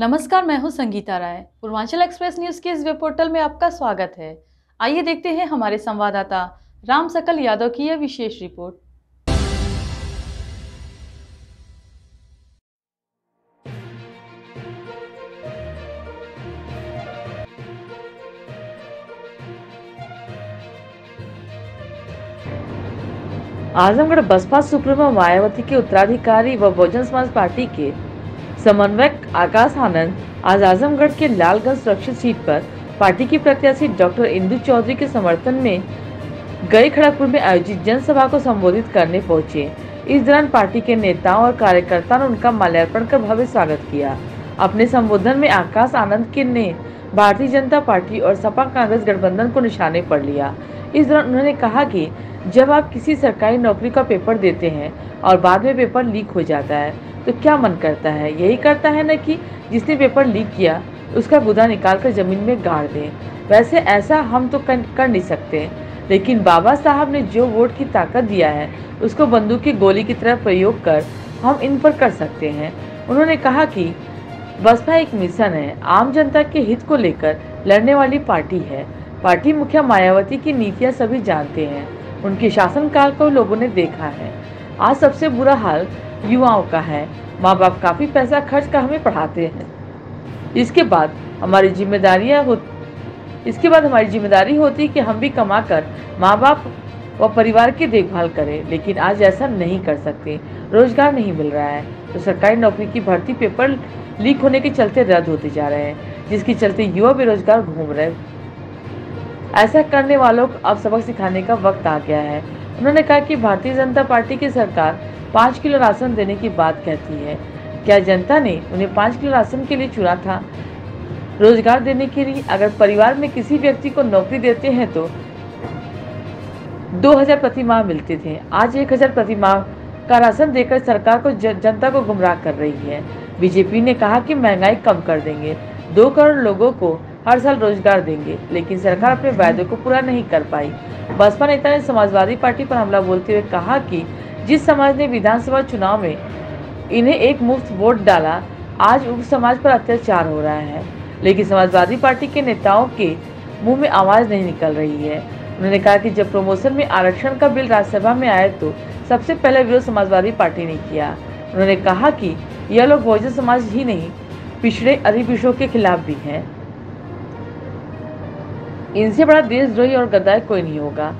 नमस्कार, मैं हूँ संगीता राय। पूर्वांचल एक्सप्रेस न्यूज़ के इस वेब पोर्टल में आपका स्वागत है। आइए देखते हैं हमारे संवाददाता राम सकल यादव की यह विशेष रिपोर्ट। आजमगढ़ बसपा सुप्रीमो मायावती के उत्तराधिकारी व बहुजन समाज पार्टी के समन्वयक आकाश आनंद आज आजमगढ़ के लालगंज सुरक्षित सीट पर पार्टी की प्रत्याशी डॉक्टर इंदु चौधरी के समर्थन में गए खड़गपुर में आयोजित जनसभा को संबोधित करने पहुँचे। इस दौरान पार्टी के नेताओं और कार्यकर्ता ने उनका माल्यार्पण कर भव्य स्वागत किया। अपने संबोधन में आकाश आनंद के ने भारतीय जनता पार्टी और सपा कांग्रेस गठबंधन को निशाने पर लिया। इस दौरान उन्होंने कहा कि जब आप किसी सरकारी नौकरी का पेपर देते हैं और बाद में पेपर लीक हो जाता है तो क्या मन करता है? यही करता है न कि जिसने पेपर लीक किया, उसका गुदा निकाल कर ज़मीन में गाड़ दें। वैसे ऐसा हम तो कर नहीं सकते। लेकिन बाबा साहब ने जो वोट की ताकत दिया है, उसको बंदूक की गोली की तरह प्रयोग कर हम इन पर कर सकते हैं। उन्होंने कहा कि बसपा एक मिशन है, आम जनता के हित को लेकर लड़ने वाली पार्टी है। पार्टी मुखिया मायावती की नीतियाँ सभी जानते हैं। उनके शासनकाल को लोगों ने देखा है। आज सबसे बुरा हाल युवाओं का है। माँ बाप काफ़ी पैसा खर्च कर हमें पढ़ाते हैं। इसके बाद हमारी जिम्मेदारियाँ हो इसके बाद हमारी ज़िम्मेदारी होती कि हम भी कमा कर माँ बाप व परिवार की देखभाल करें, लेकिन आज ऐसा नहीं कर सकते। रोज़गार नहीं मिल रहा है। तो सरकारी नौकरी की भर्ती पेपर लीक होने के चलते रद्द होते जा रहे हैं, जिसके चलते युवा बेरोजगार घूम रहे ऐसा करने वालों को अब सबक सिखाने का वक्त आ गया है। उन्होंने कहा कि भारतीय जनता पार्टी की सरकार पाँच किलो राशन देने की बात कहती है। क्या जनता ने उन्हें पाँच किलो राशन के लिए चुना था? रोज़गार देने के लिए अगर परिवार में किसी व्यक्ति को नौकरी देते हैं तो दो हज़ार प्रति माह मिलते थे। आज एक हज़ार प्रति माह का राशन देकर सरकार को जनता को गुमराह कर रही है। बीजेपी ने कहा कि महँगाई कम कर देंगे। दो करोड़ लोगों को हर साल रोज़गार देंगे, लेकिन सरकार अपने वायदे को पूरा नहीं कर पाई। बसपा नेता ने समाजवादी पार्टी पर हमला बोलते हुए कहा कि जिस समाज ने विधानसभा चुनाव में इन्हें एक मुफ़्त वोट डाला, आज उस समाज पर अत्याचार हो रहा है। लेकिन समाजवादी पार्टी के नेताओं के मुँह में आवाज़ नहीं निकल रही है। उन्होंने कहा कि जब प्रमोशन में आरक्षण का बिल राज्यसभा में आया तो सबसे पहले विरोध समाजवादी पार्टी ने किया। उन्होंने कहा कि यह लोग बहुजन समाज ही नहीं, पिछड़े अधिपिछड़ों के खिलाफ भी हैं। इनसे बड़ा देशद्रोही और गद्दार कोई नहीं होगा।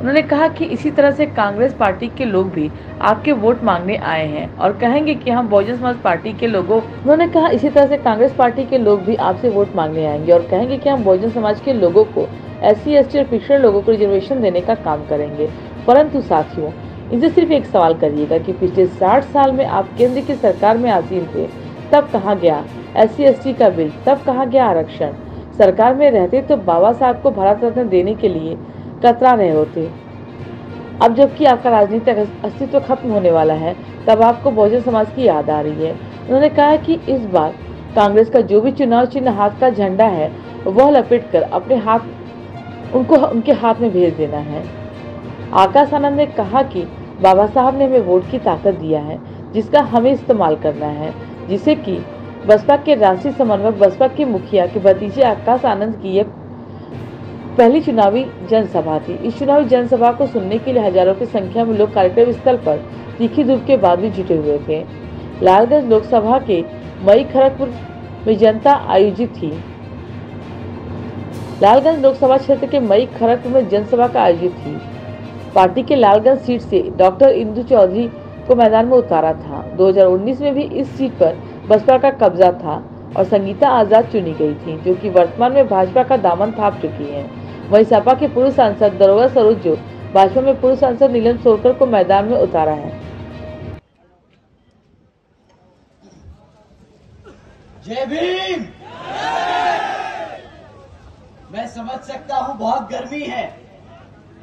उन्होंने कहा कि इसी तरह से कांग्रेस पार्टी के लोग भी आपके वोट मांगने आए हैं और कहेंगे कि हम बहुजन समाज पार्टी के लोगों उन्होंने कहा इसी तरह से कांग्रेस पार्टी के लोग भी आपसे वोट मांगने आएँगे और कहेंगे कि हम बहुजन समाज के लोगों को एस सी एस टी और पिछड़े लोगों को रिजर्वेशन देने का काम करेंगे। परंतु साथियों, इनसे सिर्फ़ एक सवाल करिएगा कि पिछले साठ साल में आप केंद्र की सरकार में आसीन थे, तब कहा गया? एस सी का बिल, तब कहा गया आरक्षण? सरकार में रहते तो बाबा साहब को भारत रत्न देने के लिए कतरा रहे होते। अब जबकि आपका राजनीतिक अस्तित्व खत्म होने वाला है, तब आपको बहुजन समाज की याद आ रही है। उन्होंने कहा कि इस बार कांग्रेस का जो भी चुनाव चिन्ह हाथ का झंडा है, वह लपेट कर अपने हाथ, उनको उनके हाथ में भेज देना है। आकाश आनंद ने कहा कि बाबा साहब ने हमें वोट की ताकत दिया है, जिसका हमें इस्तेमाल करना है, जिसे कि बसपा के राष्ट्रीय समन्वयक, बसपा के मुखिया के भतीजे आकाश आनंद की यह पहली चुनावी जनसभा थी। इस चुनावी जनसभा को सुनने के लिए हज़ारों की संख्या में लोग कार्यक्रम स्थल पर तीखी धूप के बाद भी जुटे हुए थे। लालगंज लोकसभा के मई खड़गपुर में जनता आयोजित थी। लालगंज लोकसभा क्षेत्र के मई खड़गपुर में जनसभा का आयोजित थी। पार्टी के लालगंज सीट से डॉक्टर इंदु चौधरी को मैदान में उतारा था। 2019 में भी इस सीट पर बसपा का कब्जा था और संगीता आज़ाद चुनी गई थी, जो कि वर्तमान में भाजपा का दामन थाप चुकी हैं। वहीं सपा के पूर्व सांसद दरोगा सरोज जो भाजपा में पूर्व सांसद नीलम सोलकर को मैदान में उतारा है मैं समझ सकता हूँ बहुत गर्मी है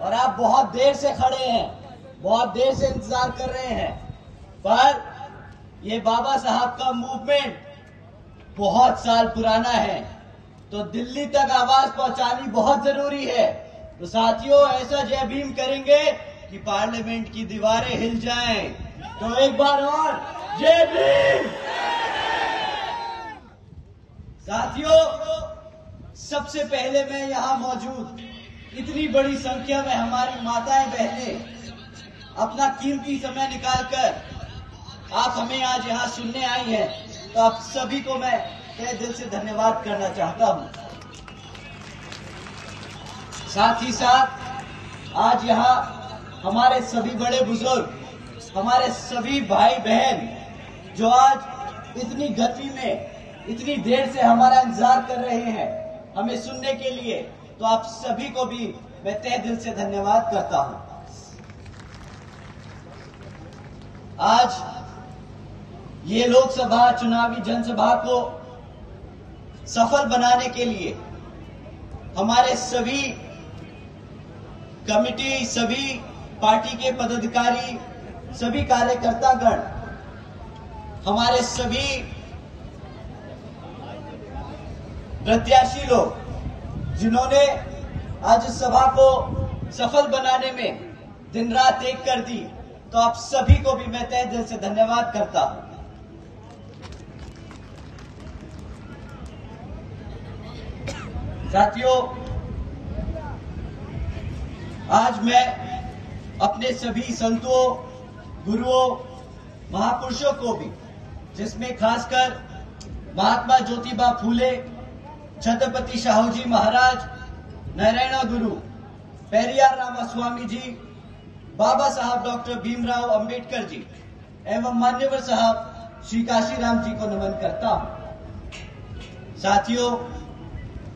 और आप बहुत देर से खड़े हैं, बहुत देर से इंतज़ार कर रहे हैं, पर ये बाबा साहब का मूवमेंट बहुत साल पुराना है। तो दिल्ली तक आवाज़ पहुंचानी बहुत ज़रूरी है। तो साथियों, ऐसा जय भीम करेंगे कि पार्लियामेंट की दीवारें हिल जाएँ। तो एक बार और, जय भीम! साथियों, सबसे पहले मैं यहाँ मौजूद, इतनी बड़ी संख्या में हमारी माताएँ बहनें, अपना कीमती समय निकालकर आप हमें आज यहाँ सुनने आई हैं तो आप सभी को मैं तय दिल से धन्यवाद करना चाहता हूँ। साथ ही साथ, आज यहाँ हमारे सभी बड़े बुज़ुर्ग, हमारे सभी भाई बहन जो आज इतनी गति में, इतनी देर से हमारा इंतज़ार कर रहे हैं हमें सुनने के लिए तो आप सभी को भी मैं तय दिल से धन्यवाद करता हूँ। आज ये लोकसभा, चुनावी जनसभा को सफल बनाने के लिए हमारे सभी कमिटी, सभी पार्टी के पदाधिकारी, सभी कार्यकर्तागण, हमारे सभी प्रत्याशी लोग, जिन्होंने आज इस सभा को सफल बनाने में दिन रात एक कर दी तो आप सभी को भी मैं तय दिल से धन्यवाद करता हूँ। साथियों, आज मैं अपने सभी संतों, गुरुओं, महापुरुषों को भी, जिसमें खासकर महात्मा ज्योतिबा फूले, छत्रपति शाहू जी महाराज, नारायण गुरु, पेरियार रामास्वामी जी, बाबा साहब डॉक्टर भीमराव अंबेडकर जी, एवं मान्यवर साहब श्री काशी राम जी को नमन करता हूँ। साथियों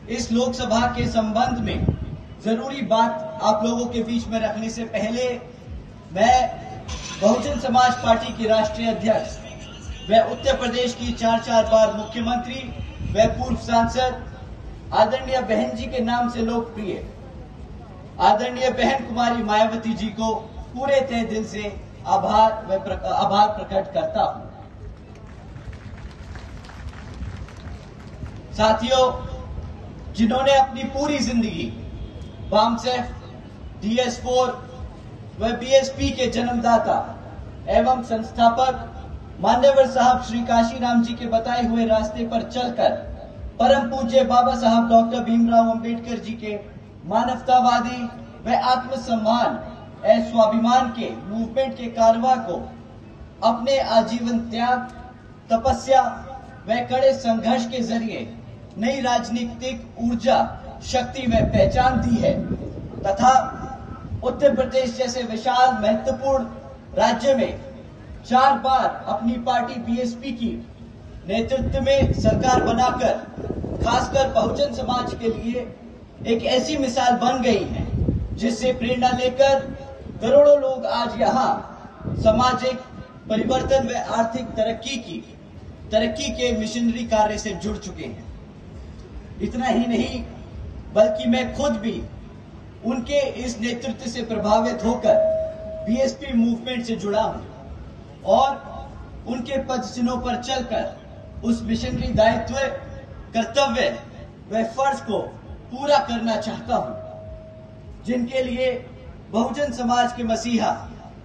इस लोकसभा के संबंध में ज़रूरी बात आप लोगों के बीच में रखने से पहले मैं बहुजन समाज पार्टी की राष्ट्रीय अध्यक्ष व उत्तर प्रदेश की चार चार बार मुख्यमंत्री व पूर्व सांसद, आदरणीय बहन जी के नाम से लोकप्रिय, आदरणीय बहन कुमारी मायावती जी को पूरे तय दिल से आभार व आभार प्रकट करता हूँ। साथियों जिन्होंने अपनी पूरी ज़िंदगी डीएस फोर व बीएसपी के जन्मदाता एवं संस्थापक मान्यवर साहब श्री काशी राम जी के बताए हुए रास्ते पर चलकर परम पूज्य बाबा साहब डॉक्टर भीमराव अंबेडकर जी के मानवतावादी व आत्मसम्मान एवं स्वाभिमान के मूवमेंट के कारवा को अपने आजीवन त्याग, तपस्या व कड़े संघर्ष के ज़रिए नई राजनीतिक ऊर्जा शक्ति में पहचान दी है। तथा उत्तर प्रदेश जैसे विशाल, महत्वपूर्ण राज्य में चार बार अपनी पार्टी बीएसपी की नेतृत्व में सरकार बनाकर, खासकर बहुजन समाज के लिए एक ऐसी मिसाल बन गई है, जिससे प्रेरणा लेकर करोड़ों लोग आज यहाँ सामाजिक परिवर्तन व आर्थिक तरक्की की, तरक्की के मिशनरी कार्य से जुड़ चुके हैं। इतना ही नहीं, बल्कि मैं खुद भी उनके इस नेतृत्व से प्रभावित होकर बीएसपी मूवमेंट से जुड़ा हूँ और उनके पद चिन्हों पर चलकर उस मिशनरी दायित्व, कर्तव्य व फ़र्ज़ को पूरा करना चाहता हूँ, जिनके लिए बहुजन समाज के मसीहा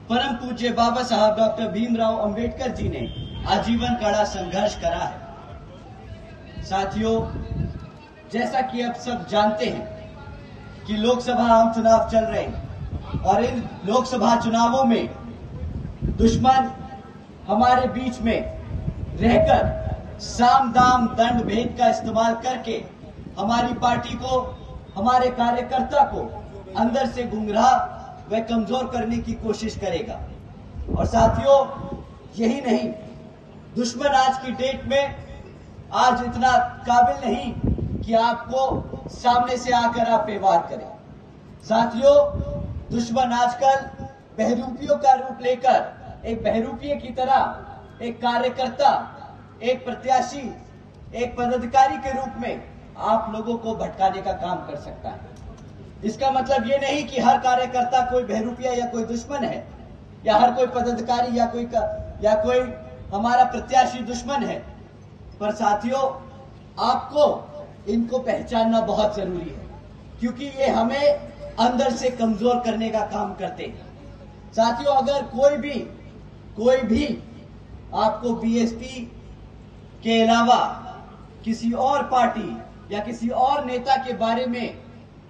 परम पूज्य बाबा साहब डॉक्टर भीमराव अंबेडकर जी ने आजीवन कड़ा संघर्ष करा है। साथियों जैसा कि आप सब जानते हैं कि लोकसभा आम चुनाव चल रहे हैं और इन लोकसभा चुनावों में दुश्मन हमारे बीच में रहकर साम दाम दंड भेद का इस्तेमाल करके हमारी पार्टी को, हमारे कार्यकर्ता को अंदर से गुमराह व कमज़ोर करने की कोशिश करेगा। और साथियों, यही नहीं, दुश्मन आज की डेट में आज इतना काबिल नहीं कि आपको सामने से आकर आप व्यवहार करें। साथियों, दुश्मन आजकल बहरूपियों का रूप लेकर, एक बहरूपीय की तरह, एक कार्यकर्ता, एक प्रत्याशी, एक पदाधिकारी के रूप में आप लोगों को भटकाने का काम कर सकता है। इसका मतलब ये नहीं कि हर कार्यकर्ता कोई बहरूपिया या कोई दुश्मन है, या हर कोई पदाधिकारी या कोई या कोई हमारा प्रत्याशी दुश्मन है। पर साथियों, आपको इनको पहचानना बहुत ज़रूरी है, क्योंकि ये हमें अंदर से कमज़ोर करने का काम करते हैं। साथियों, अगर कोई भी कोई भी आपको बीएसपी के अलावा किसी और पार्टी या किसी और नेता के बारे में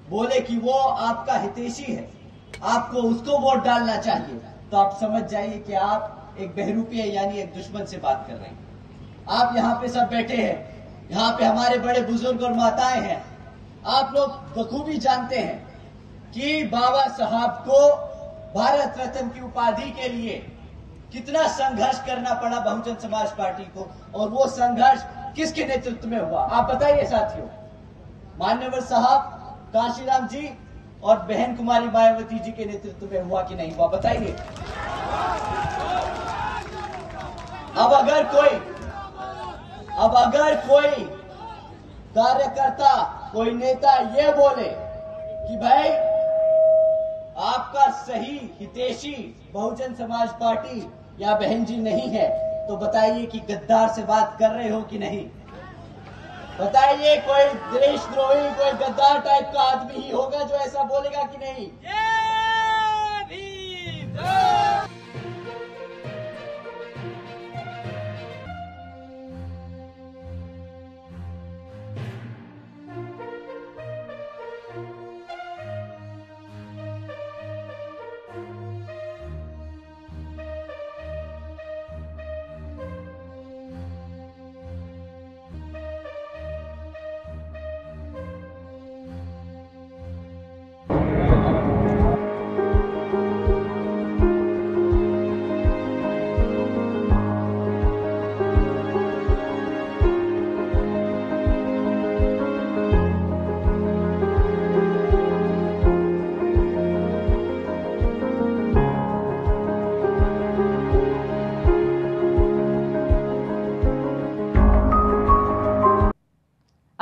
बोले कि वो आपका हितेशी है, आपको उसको वोट डालना चाहिए तो आप समझ जाइए कि आप एक बहरूपीय यानी एक दुश्मन से बात कर रहे हैं। आप यहाँ पे सब बैठे हैं यहाँ पे हमारे बड़े बुज़ुर्ग और माताएँ हैं। आप लोग बखूबी जानते हैं कि बाबा साहब को भारत रत्न की उपाधि के लिए कितना संघर्ष करना पड़ा बहुजन समाज पार्टी को, और वो संघर्ष किसके नेतृत्व में हुआ? आप बताइए साथियों। मान्यवर साहब, काशीराम जी और बहन कुमारी मायावती जी के नेतृत्व में हुआ कि नहीं हुआ? बताइए। अब अगर कोई अब अगर कोई कार्यकर्ता, कोई नेता ये बोले कि भाई, आपका सही हितेशी बहुजन समाज पार्टी या बहन जी नहीं है तो बताइए कि गद्दार से बात कर रहे हो कि नहीं? बताइए, कोई देशद्रोही, कोई गद्दार टाइप का आदमी ही होगा जो ऐसा बोलेगा कि नहीं?